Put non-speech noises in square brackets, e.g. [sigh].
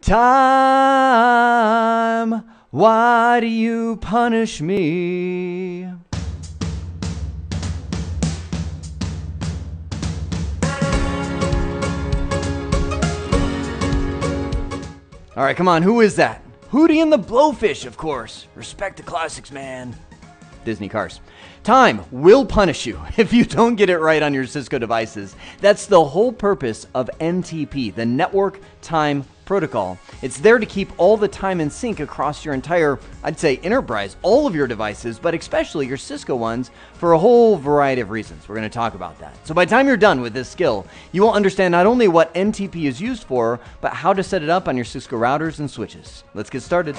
Time, why do you punish me? All right, come on, who is that? Hootie and the Blowfish, of course. Respect the classics, man. Disney cars. Time will punish you [laughs] if you don't get it right on your Cisco devices. That's the whole purpose of NTP, the Network Time Protocol. It's there to keep all the time in sync across your entire, I'd say, enterprise, all of your devices, but especially your Cisco ones for a whole variety of reasons. We're going to talk about that. So by the time you're done with this skill, you will understand not only what NTP is used for, but how to set it up on your Cisco routers and switches. Let's get started.